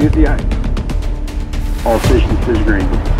Copy at the eye. All stations is green.